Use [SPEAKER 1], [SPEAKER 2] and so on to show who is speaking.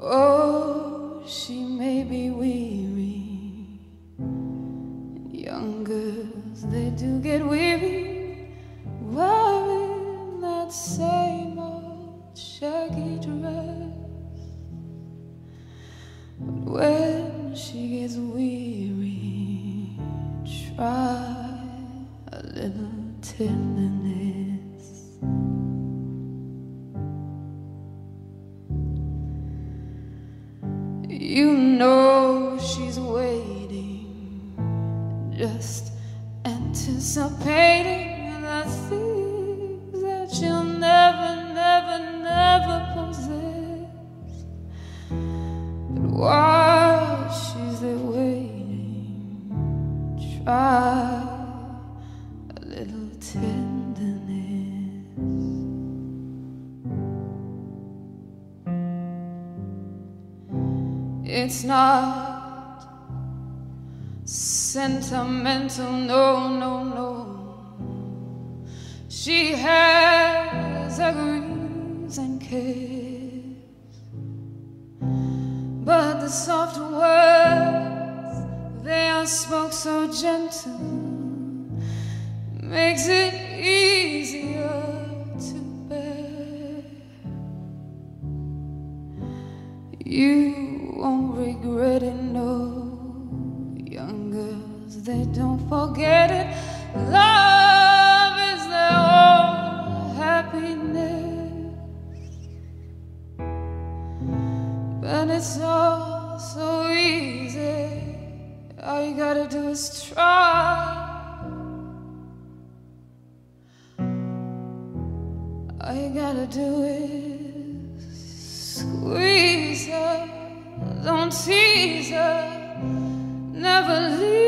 [SPEAKER 1] Oh, she may be weary. Young girls, they do get weary wearing that same old shaggy dress. But when she gets weary, try a little tenderness. You know she's waiting, just anticipating the things that she'll never, never, never possess. But while It's not sentimental, no, no, no. She has griefs and cares, but the soft words they are spoke so gentle makes it easier to bear. You won't regret it, no. Young girls, they don't forget it. Love is their own happiness. But it's all so easy. All you gotta do is try. All you gotta do is squeeze her, never leave.